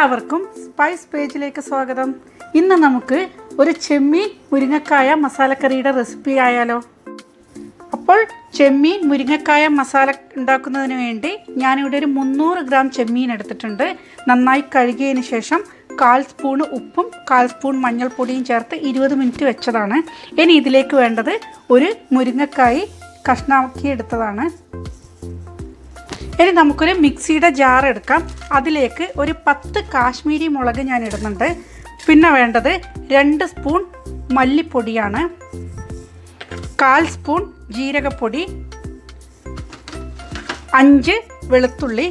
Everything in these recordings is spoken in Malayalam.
എല്ലാവർക്കും സ്പൈസ് പേജിലേക്ക് സ്വാഗതം. ഇന്ന് നമുക്ക് ഒരു ചെമ്മീൻ മുരിങ്ങക്കായ മസാലക്കറിയുടെ റെസിപ്പി ആയാലോ. അപ്പോൾ ചെമ്മീൻ മുരിങ്ങക്കായ മസാല ഉണ്ടാക്കുന്നതിന് വേണ്ടി ഞാനിവിടെ ഒരു മുന്നൂറ് ഗ്രാം ചെമ്മീൻ എടുത്തിട്ടുണ്ട്. നന്നായി കഴുകിയതിന് ശേഷം കാൽ സ്പൂൺ ഉപ്പും കാൽ സ്പൂൺ മഞ്ഞൾപ്പൊടിയും ചേർത്ത് ഇരുപത് മിനിറ്റ് വെച്ചതാണ്. ഇനി ഇതിലേക്ക് വേണ്ടത് ഒരു മുരിങ്ങക്കായി കഷ്ണാക്കി എടുത്തതാണ്. ഇനി നമുക്കൊരു മിക്സിയുടെ ജാർ എടുക്കാം. അതിലേക്ക് ഒരു പത്ത് കാശ്മീരി മുളക് ഞാൻ ഇടുന്നുണ്ട്. പിന്നെ വേണ്ടത് രണ്ട് സ്പൂൺ മല്ലിപ്പൊടിയാണ്. കാൽ സ്പൂൺ ജീരകപ്പൊടി. അഞ്ച് വെളുത്തുള്ളി.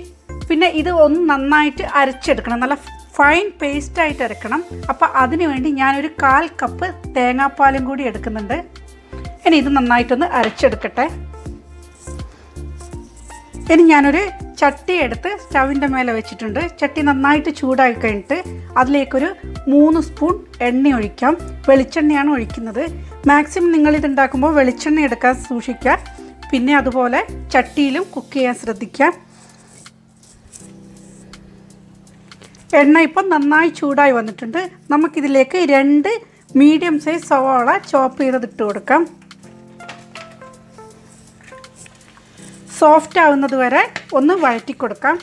പിന്നെ ഇത് ഒന്ന് നന്നായിട്ട് അരച്ചെടുക്കണം. നല്ല ഫൈൻ പേസ്റ്റായിട്ട് അരക്കണം. അപ്പോൾ അതിന് വേണ്ടി ഞാനൊരു കാൽ കപ്പ് തേങ്ങാപ്പാലും കൂടി എടുക്കുന്നുണ്ട്. ഇനി ഇത് നന്നായിട്ടൊന്ന് അരച്ചെടുക്കട്ടെ. ഇനി ഞാനൊരു ചട്ടി എടുത്ത് സ്റ്റവിന്റെ മേലെ വെച്ചിട്ടുണ്ട്. ചട്ടി നന്നായിട്ട് ചൂടായി കഴിഞ്ഞിട്ട് അതിലേക്കൊരു മൂന്ന് സ്പൂൺ എണ്ണ ഒഴിക്കാം. വെളിച്ചെണ്ണയാണ് ഒഴിക്കുന്നത്. മാക്സിമം നിങ്ങളിതുണ്ടാക്കുമ്പോൾ വെളിച്ചെണ്ണ എടുക്കാൻ സൂക്ഷിക്കുക. പിന്നെ അതുപോലെ ചട്ടിയിലും കുക്ക് ചെയ്യാൻ ശ്രദ്ധിക്കുക. എണ്ണ ഇപ്പം നന്നായി ചൂടായി വന്നിട്ടുണ്ട്. നമുക്കിതിലേക്ക് രണ്ട് മീഡിയം സൈസ് സവാള ചോപ്പ് ചെയ്തത് ഇട്ട് കൊടുക്കാം. സോഫ്റ്റ് ആവുന്നത് വരെ ഒന്ന് വഴറ്റി കൊടുക്കാം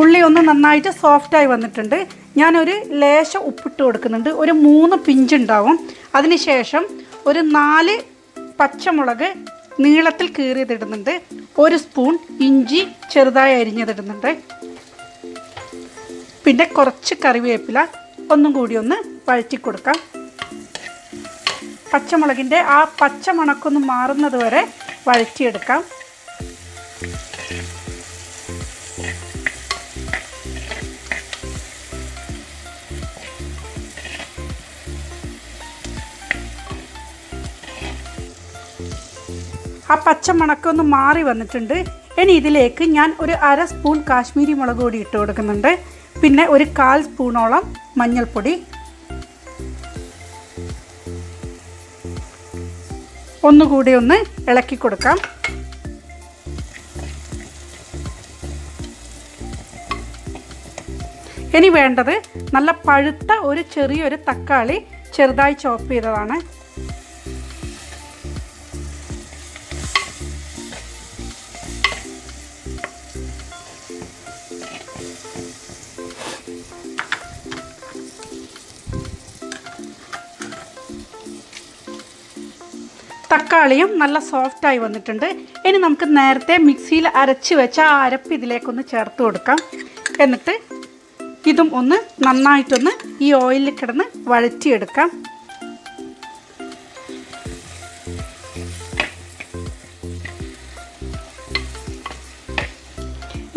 ഉള്ളി ഒന്ന് നന്നായിട്ട് സോഫ്റ്റായി വന്നിട്ടുണ്ട്. ഞാനൊരു ലേശം ഉപ്പിട്ട് കൊടുക്കുന്നുണ്ട്. ഒരു മൂന്ന് പിഞ്ചുണ്ടാവും അതിനുശേഷം ഒരു നാല് പച്ചമുളക് നീളത്തിൽ കീറിയതിടുന്നുണ്ട്. ഒരു സ്പൂൺ ഇഞ്ചി ചെറുതായി അരിഞ്ഞതിടുന്നുണ്ട്. പിന്നെ കുറച്ച് കറിവേപ്പില ഒന്നും കൂടി ഒന്ന് വഴറ്റി കൊടുക്കാം പച്ചമുളകിന്റെ ആ പച്ച മണക്കൊന്ന് മാറുന്നത് വരെ വഴറ്റിയെടുക്കാം. ആ പച്ച മണക്കൊന്ന് മാറി വന്നിട്ടുണ്ട്. ഇനി ഇതിലേക്ക് ഞാൻ ഒരു അര സ്പൂൺ കാശ്മീരി മുളക് പൊടി ഇട്ട് കൊടുക്കുന്നുണ്ട്. പിന്നെ ഒരു കാൽ സ്പൂണോളം മഞ്ഞൾപ്പൊടി. ഒന്നുകൂടി ഒന്ന് ഇളക്കി കൊടുക്കാം. ഇനി വേണ്ടത് നല്ല പഴുത്ത ഒരു ചെറിയൊരു തക്കാളി ചെറുതായി ചോപ്പ് ചെയ്തതാണ്. തക്കാളിയും നല്ല സോഫ്റ്റായി വന്നിട്ടുണ്ട്. ഇനി നമുക്ക് നേരത്തെ മിക്സിയിൽ അരച്ച് വെച്ച ആ അരപ്പ് ഇതിലേക്കൊന്ന് ചേർത്ത് കൊടുക്കാം. എന്നിട്ട് ഇതും ഒന്ന് നന്നായിട്ടൊന്ന് ഈ ഓയിലിൽ കിടന്ന് വഴറ്റിയെടുക്കാം.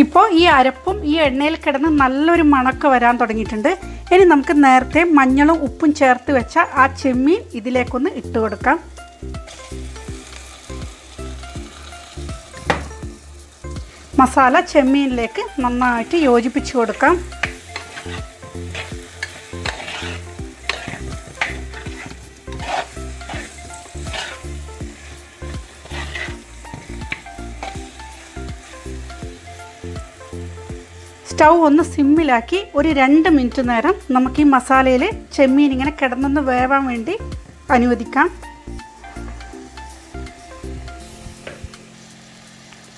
ഇപ്പോൾ ഈ അരപ്പും ഈ എണ്ണയിൽ കിടന്ന് നല്ലൊരു മണക്ക് വരാൻ തുടങ്ങിയിട്ടുണ്ട്. ഇനി നമുക്ക് നേരത്തെ മഞ്ഞളും ഉപ്പും ചേർത്ത് വെച്ച ആ ചെമ്മീൻ ഇതിലേക്കൊന്ന് ഇട്ട് കൊടുക്കാം. മസാല ചെമ്മീനിലേക്ക് നന്നായിട്ട് യോജിപ്പിച്ച് കൊടുക്കാം. സ്റ്റൗ ഒന്ന് സിമ്മിലാക്കി ഒരു രണ്ട് മിനിറ്റ് നേരം നമുക്ക് ഈ മസാലയിൽ ചെമ്മീൻ ഇങ്ങനെ കിടന്നൊന്ന് വേവാൻ വേണ്ടി അനുവദിക്കാം.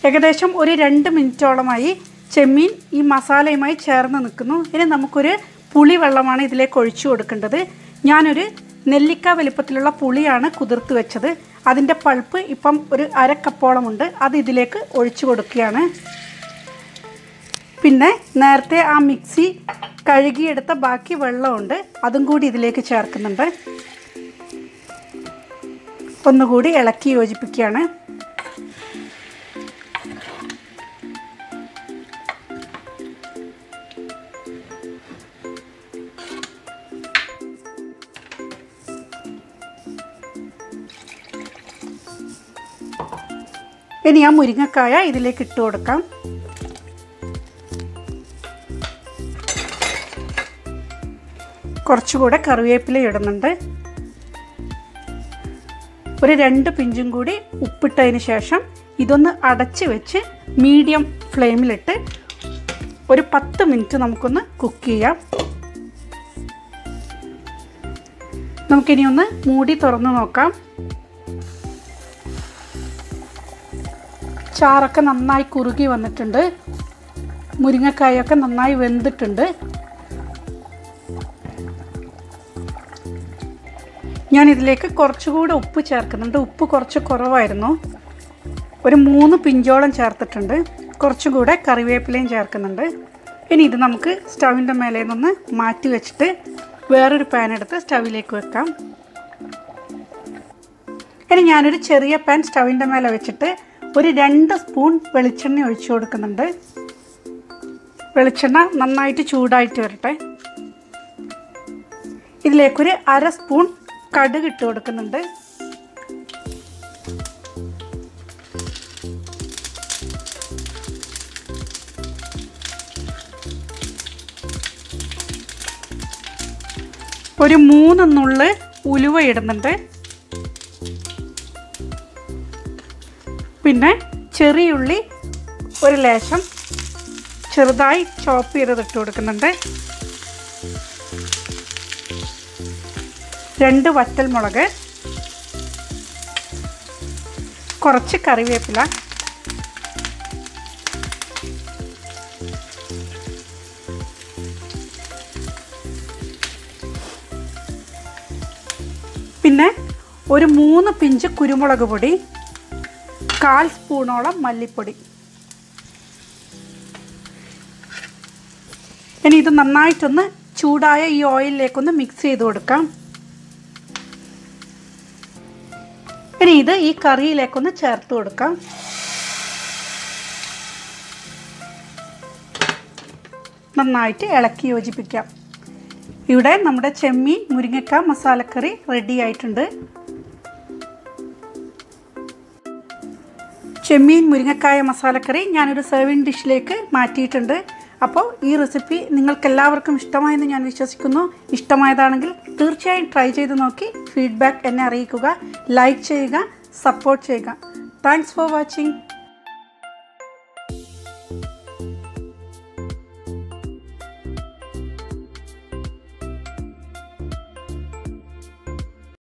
ഏകദേശം ഒരു രണ്ട് മിനിറ്റോളമായി ചെമ്മീൻ ഈ മസാലയുമായി ചേർന്ന് നിൽക്കുന്നു. ഇനി നമുക്കൊരു പുളി വെള്ളമാണ് ഇതിലേക്ക് ഒഴിച്ചു കൊടുക്കേണ്ടത്. ഞാനൊരു നെല്ലിക്ക വലിപ്പത്തിലുള്ള പുളിയാണ് കുതിർത്ത് വെച്ചത്. അതിന്റെ പൾപ്പ് ഇപ്പം ഒരു അരക്കപ്പോളമുണ്ട് അത് ഇതിലേക്ക് ഒഴിച്ചു കൊടുക്കുകയാണ്. പിന്നെ നേരത്തെ ആ മിക്സി കഴുകിയെടുത്ത ബാക്കി വെള്ളമുണ്ട്. അതും കൂടി ഇതിലേക്ക് ചേർക്കുന്നുണ്ട്. ഒന്നുകൂടി ഇളക്കി യോജിപ്പിക്കുകയാണ്. ഇനി ആ മുരിങ്ങക്കായ ഇതിലേക്ക് ഇട്ട് കൊടുക്കാം. കുറച്ചുകൂടെ കറിവേപ്പില ഇടുന്നുണ്ട്. ഒരു രണ്ട് പിഞ്ചും കൂടി ഉപ്പിട്ടതിന് ശേഷം ഇതൊന്ന് അടച്ച് വെച്ച് മീഡിയം ഫ്ലെയിമിലിട്ട് ഒരു പത്ത് മിനിറ്റ് നമുക്കൊന്ന് കുക്ക് ചെയ്യാം. നമുക്കിനി ഒന്ന് മൂടി തുറന്ന് നോക്കാം. ചാറൊക്കെ നന്നായി കുറുകി വന്നിട്ടുണ്ട്. മുരിങ്ങക്കായൊക്കെ നന്നായി വെന്തിട്ടുണ്ട്. ഞാൻ ഇതിലേക്ക് കുറച്ചുകൂടെ ഉപ്പ് ചേർക്കുന്നുണ്ട്. ഉപ്പ് കുറച്ച് കുറവായിരുന്നു. ഒരു മൂന്ന് പിഞ്ചോളം ചേർത്തിട്ടുണ്ട്. കുറച്ചും കൂടെ കറിവേപ്പിലയും ചേർക്കുന്നുണ്ട്. ഇനി ഇത് നമുക്ക് സ്റ്റൗവിന്റെ മേലെ നിന്ന് മാറ്റി വെച്ചിട്ട് വേറൊരു പാൻ എടുത്ത് സ്റ്റവിലേക്ക് വെക്കാം. ഇനി ഞാനൊരു ചെറിയ പാൻ സ്റ്റൗവിന്റെ മേലെ വെച്ചിട്ട് ഒരു രണ്ട് സ്പൂൺ വെളിച്ചെണ്ണ ഒഴിച്ചു കൊടുക്കുന്നുണ്ട്. വെളിച്ചെണ്ണ നന്നായിട്ട് ചൂടായിട്ട് വരട്ടെ. ഇതിലേക്കൊരു അര സ്പൂൺ കടുക് ഇട്ട് കൊടുക്കുന്നുണ്ട്. ഒരു മൂന്ന് നുള്ള് ഉലുവ ഇടുന്നുണ്ട്. പിന്നെ ചെറിയുള്ളി ഒരു ലേശം ചെറുതായി ചോപ്പ് ചെയ്തത് ഇട്ട് കൊടുക്കുന്നുണ്ട്. രണ്ട് വറ്റൽ മുളക് കുറച്ച് കറിവേപ്പില പിന്നെ ഒരു മൂന്ന് പിഞ്ച് കുരുമുളക് പൊടി കാൽ സ്പൂണോളം മല്ലിപ്പൊടി. ഇനി ഇത് നന്നായിട്ടൊന്ന് ചൂടായ ഈ ഓയിലിലേക്കൊന്ന് മിക്സ് ചെയ്ത് കൊടുക്കാം. ഇനി ഇത് ഈ കറിയിലേക്കൊന്ന് ചേർത്ത് കൊടുക്കാം. നന്നായിട്ട് ഇളക്കി യോജിപ്പിക്കാം. ഇവിടെ നമ്മുടെ ചെമ്മീൻ മുരിങ്ങക്ക മസാലക്കറി റെഡി ആയിട്ടുണ്ട്. ചെമ്മീൻ മുരിങ്ങക്കായ മസാലക്കറി ഞാനൊരു സെർവിങ് ഡിഷിലേക്ക് മാറ്റിയിട്ടുണ്ട്. അപ്പോൾ ഈ റെസിപ്പി നിങ്ങൾക്കെല്ലാവർക്കും ഇഷ്ടമായെന്ന് ഞാൻ വിശ്വസിക്കുന്നു. ഇഷ്ടമായതാണെങ്കിൽ തീർച്ചയായും ട്രൈ ചെയ്ത് നോക്കി ഫീഡ്ബാക്ക് എന്നെ അറിയിക്കുക ലൈക്ക് ചെയ്യുക സപ്പോർട്ട് ചെയ്യുക. Thanks for watching